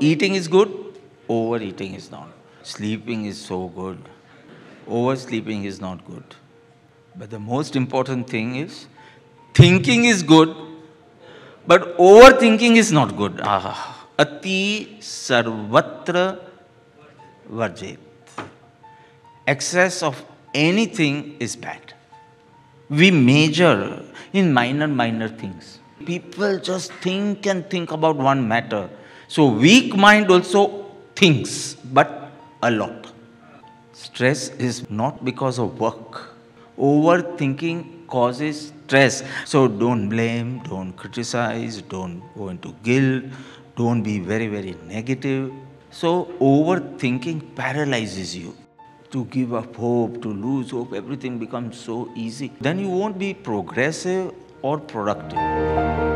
Eating is good, overeating is not. Sleeping is so good. Oversleeping is not good. But the most important thing is thinking is good, but overthinking is not good. Ati sarvatra varjit. Excess of anything is bad. We major in minor, minor things. People just think and think about one matter. So weak mind also thinks, but a lot. Stress is not because of work. Overthinking causes stress. So don't blame, don't criticize, don't go into guilt, don't be very, very negative. So overthinking paralyzes you. To give up hope, to lose hope, everything becomes so easy. Then you won't be progressive or productive.